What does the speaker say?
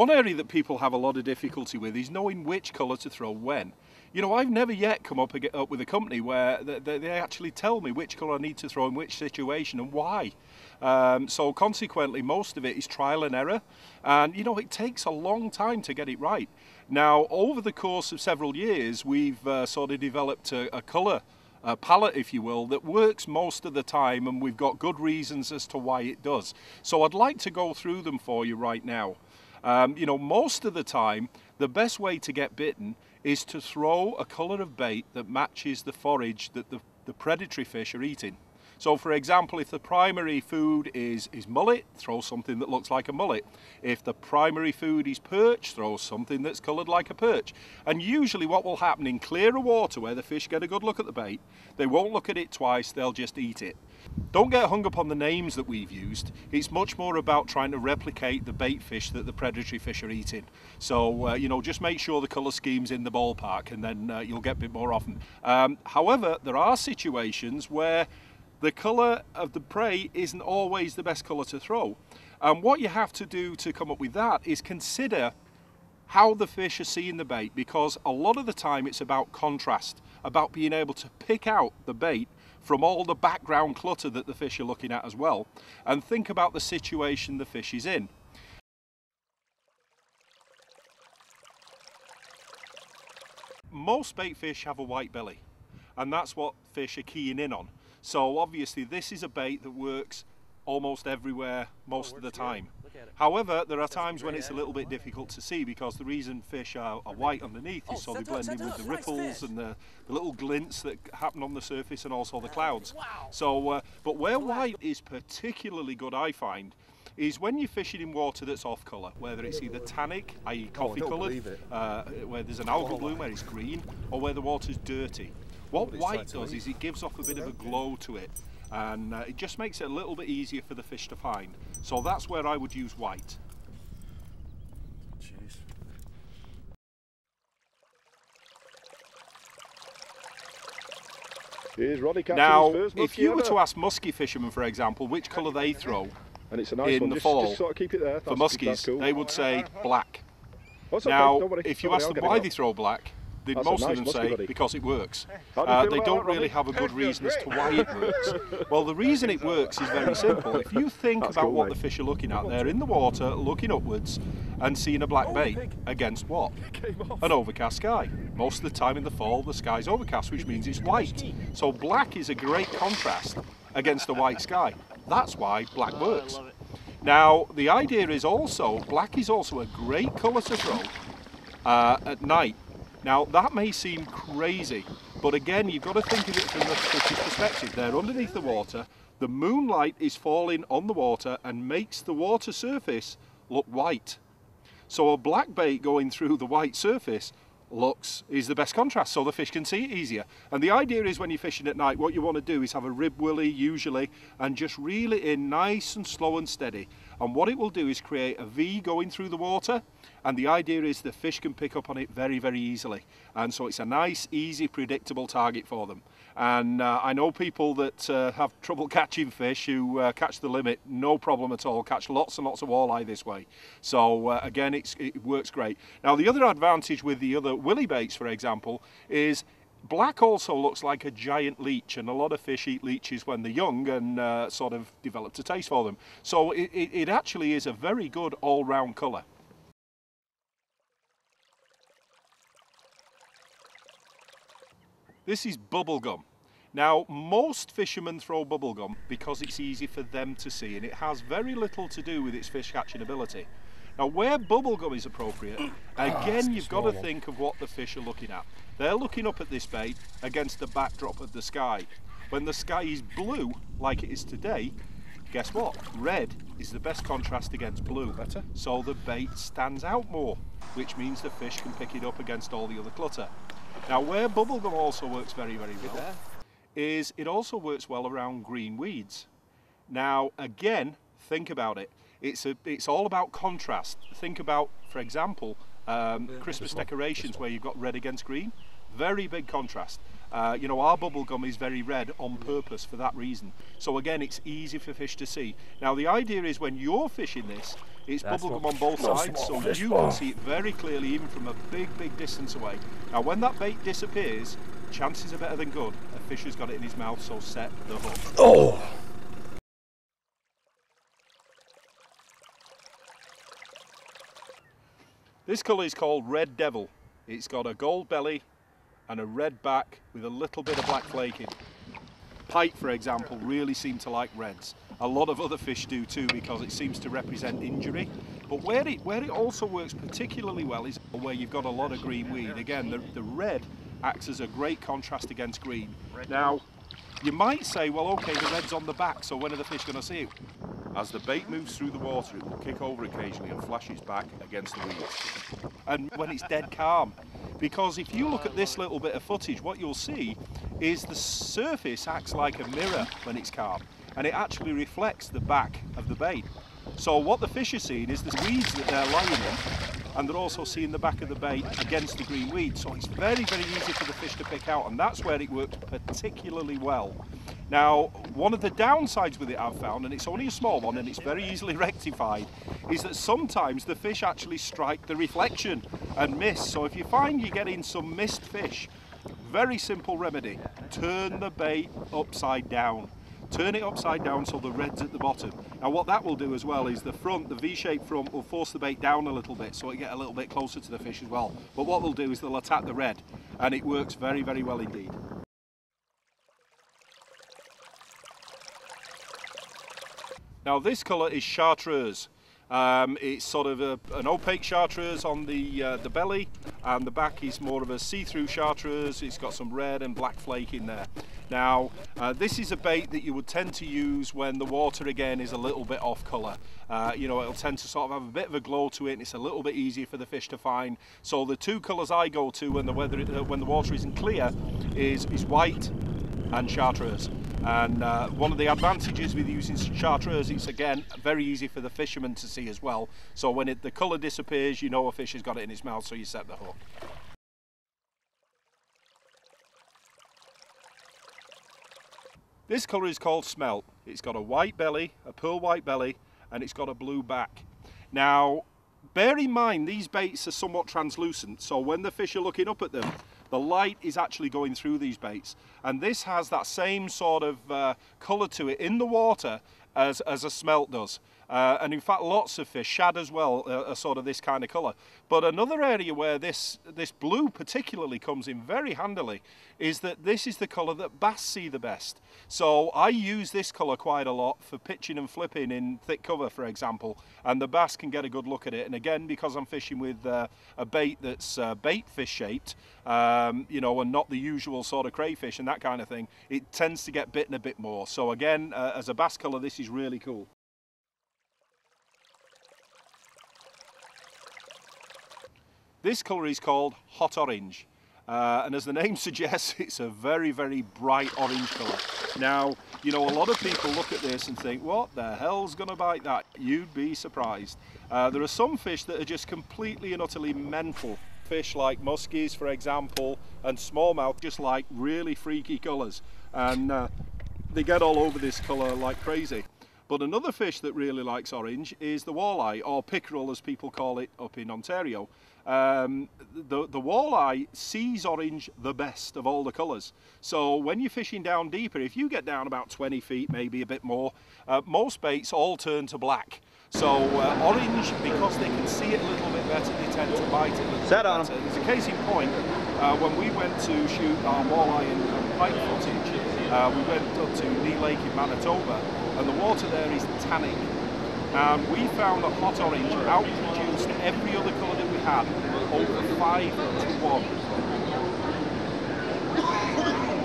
One area that people have a lot of difficulty with is knowing which colour to throw when. You know, I've never yet come up, up with a company where they, they actually tell me which colour I need to throw in which situation and why. Um, so consequently, most of it is trial and error. And, you know, it takes a long time to get it right. Now, over the course of several years, we've uh, sort of developed a, a colour palette, if you will, that works most of the time and we've got good reasons as to why it does. So I'd like to go through them for you right now. Um, you know, most of the time, the best way to get bitten is to throw a colour of bait that matches the forage that the, the predatory fish are eating. So for example, if the primary food is, is mullet, throw something that looks like a mullet. If the primary food is perch, throw something that's coloured like a perch. And usually what will happen in clearer water where the fish get a good look at the bait, they won't look at it twice, they'll just eat it. Don't get hung up on the names that we've used. It's much more about trying to replicate the bait fish that the predatory fish are eating. So, uh, you know, just make sure the colour scheme's in the ballpark and then uh, you'll get a bit more often. Um, however, there are situations where the colour of the prey isn't always the best colour to throw. And what you have to do to come up with that is consider how the fish are seeing the bait because a lot of the time it's about contrast, about being able to pick out the bait from all the background clutter that the fish are looking at as well and think about the situation the fish is in. Most bait fish have a white belly and that's what fish are keying in on. So obviously this is a bait that works almost everywhere most oh, of the time. However, there are times when it's a little bit difficult to see because the reason fish are, are white underneath is oh, so they blend in with the ripples and the, the, little glints that happen on the surface and also the clouds. So, uh, but where white is particularly good, I find, is when you're fishing in water that's off colour, whether it's either tannic, i.e. Oh, coffee coloured, uh, where there's an algal bloom where it's green, or where the water's dirty. What white does is it gives off a bit of a glow to it and uh, it just makes it a little bit easier for the fish to find. So that's where I would use white. Jeez. Here's Roddy now, if you were to ask muskie fishermen, for example, which colour they throw and it's a nice in one. the just, fall just sort of keep it there. for muskies, cool. they would say black. now, if you ask them why they throw black, they, most nice of them say buddy. because it works. Uh, they don't really have a good reason as to why it works. well, the reason it works is very simple. If you think That's about cool, what mate. the fish are looking at, they're in the water, looking upwards, and seeing a black oh, bait against what? An overcast sky. Most of the time in the fall, the sky's overcast, which means it's white. So black is a great contrast against a white sky. That's why black oh, works. Now, the idea is also, black is also a great colour to throw uh, at night now that may seem crazy, but again you've got to think of it from the fish's perspective. They're underneath the water, the moonlight is falling on the water and makes the water surface look white. So a black bait going through the white surface looks is the best contrast so the fish can see it easier and the idea is when you're fishing at night what you want to do is have a rib willy usually and just reel it in nice and slow and steady and what it will do is create a V going through the water and the idea is the fish can pick up on it very very easily. And so it's a nice easy predictable target for them. And uh, I know people that uh, have trouble catching fish who uh, catch the limit no problem at all catch lots and lots of walleye this way. So uh, again it works great. Now the other advantage with the other willy baits for example is Black also looks like a giant leech and a lot of fish eat leeches when they're young and uh, sort of develop a taste for them. So it, it, it actually is a very good all-round colour. This is bubblegum. Now, most fishermen throw bubblegum because it's easy for them to see and it has very little to do with its fish catching ability. Now, where bubblegum is appropriate, again, you've got to think of what the fish are looking at. They're looking up at this bait against the backdrop of the sky. When the sky is blue, like it is today, guess what? Red is the best contrast against blue. Better. So the bait stands out more, which means the fish can pick it up against all the other clutter. Now where bubblegum also works very, very well is it also works well around green weeds. Now again, think about it. It's, a, it's all about contrast. Think about, for example, um, Christmas decorations where you've got red against green. Very big contrast. Uh, you know, our bubble gum is very red on purpose for that reason. So again, it's easy for fish to see. Now the idea is when you're fishing this, It's bubblegum on both sides, so you can see it very clearly even from a big, big distance away. Now when that bait disappears, chances are better than good. A fish has got it in his mouth, so set the hook. Oh! This colour is called Red Devil. It's got a gold belly and a red back with a little bit of black flaking. Pike, for example, really seem to like reds. A lot of other fish do too because it seems to represent injury. But where it, where it also works particularly well is where you've got a lot of green weed. Again, the, the red acts as a great contrast against green. Now, you might say, well, okay, the red's on the back, so when are the fish going to see it? As the bait moves through the water, it will kick over occasionally and flash its back against the weeds. And when it's dead calm, because if you look at this little bit of footage, what you'll see is the surface acts like a mirror when it's calm, and it actually reflects the back of the bait. So what the fish are seeing is the weeds that they're lying in, and they're also seeing the back of the bait against the green weed. So it's very, very easy for the fish to pick out, and that's where it worked particularly well. Now, one of the downsides with it I've found, and it's only a small one and it's very easily rectified, is that sometimes the fish actually strike the reflection and miss. So if you find you're getting some missed fish, very simple remedy, turn the bait upside down. Turn it upside down so the red's at the bottom. Now what that will do as well is the front, the V-shaped front, will force the bait down a little bit so it get a little bit closer to the fish as well. But what they'll do is they'll attack the red and it works very, very well indeed. Now this colour is chartreuse. Um, it's sort of a, an opaque chartreuse on the uh, the belly and the back is more of a see-through chartreuse. It's got some red and black flake in there. Now uh, this is a bait that you would tend to use when the water again is a little bit off colour. Uh, you know it'll tend to sort of have a bit of a glow to it and it's a little bit easier for the fish to find. So the two colours I go to when the weather uh, when the water isn't clear is, is white and chartreuse. And uh, one of the advantages with using chartreuse, it's again very easy for the fisherman to see as well. So when it, the colour disappears, you know a fish has got it in its mouth, so you set the hook. This colour is called smelt. It's got a white belly, a pearl white belly, and it's got a blue back. Now, bear in mind these baits are somewhat translucent, so when the fish are looking up at them, the light is actually going through these baits. And this has that same sort of uh, colour to it in the water as, as a smelt does. Uh, and in fact lots of fish, shad as well, uh, are sort of this kind of colour. But another area where this, this blue particularly comes in very handily is that this is the colour that bass see the best. So I use this colour quite a lot for pitching and flipping in thick cover for example and the bass can get a good look at it and again because I'm fishing with uh, a bait that's uh, bait fish shaped um, you know and not the usual sort of crayfish and that kind of thing it tends to get bitten a bit more so again uh, as a bass colour this is really cool. This colour is called hot orange. Uh, and as the name suggests, it's a very, very bright orange colour. Now, you know, a lot of people look at this and think, what the hell's going to bite that? You'd be surprised. Uh, there are some fish that are just completely and utterly mental. Fish like muskies, for example, and smallmouth just like really freaky colours. And uh, they get all over this colour like crazy. But another fish that really likes orange is the walleye, or pickerel as people call it up in Ontario. Um, the, the walleye sees orange the best of all the colours. So when you're fishing down deeper, if you get down about 20 feet, maybe a bit more, uh, most baits all turn to black. So uh, orange, because they can see it a little bit better, they tend to bite it a little Set bit on better. There's a case in point, uh, when we went to shoot our walleye and, and pike footage, uh, we went up to Knee Lake in Manitoba, and the water there is tannic. And we found that hot orange outproduced every other colour that we had over 5 to 1.